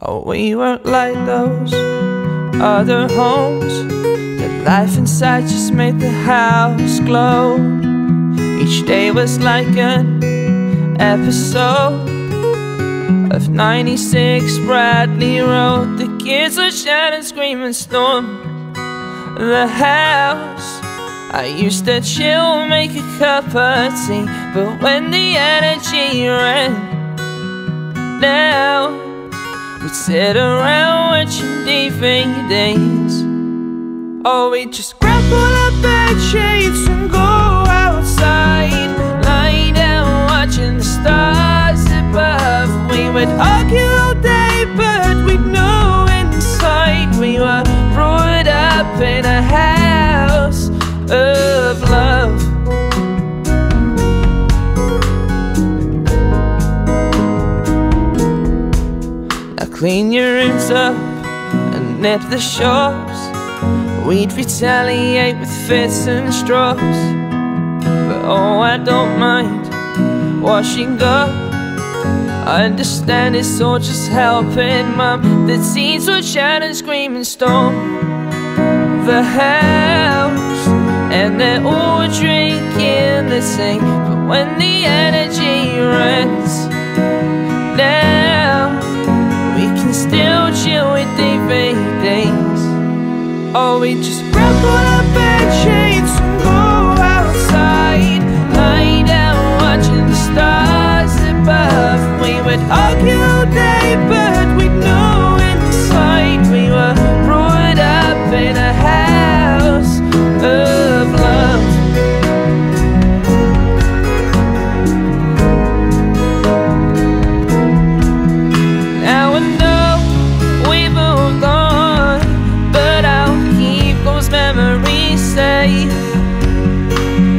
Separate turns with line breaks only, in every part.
Oh, we weren't like those other homes. The life inside just made the house glow. Each day was like an episode of 96 Bradley Road. The kids were shouting, screaming, storm the house. I used to chill, make a cup of tea, but when the energy ran down. We'd sit around watching DVDs Or we'd just grab all our bed sheets and go I clean your rooms up and nip the shops. We'd retaliate with fists and straws. But oh, I don't mind washing up. I understand it's all just helping mum. The teens would shout and scream and storm the house. And they're all drinking the same. But when the Or we just safe.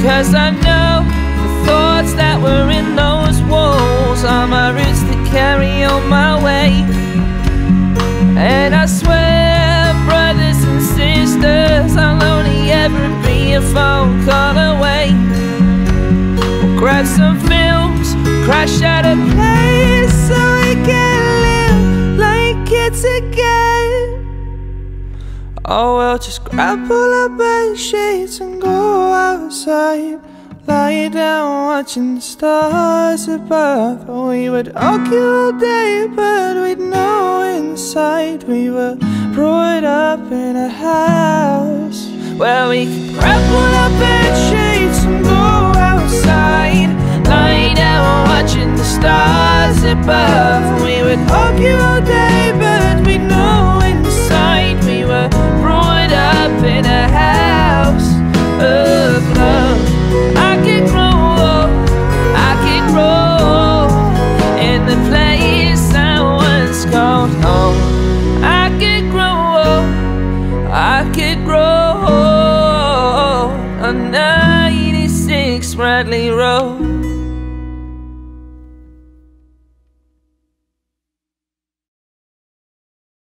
Cause I know the thoughts that were in those walls are my roots to carry on my way. And I swear, brothers and sisters, I'll only ever be a phone call away. We'll grab some films, crash at a place so we can live like kids again. Oh, we'll just grab all our bed sheets and go outside. Lie down watching the stars above. We would argue all day, but we'd know inside we were brought up in a house where we could grab all our bed sheets and go outside. Lie down watching the stars above. 96 Road.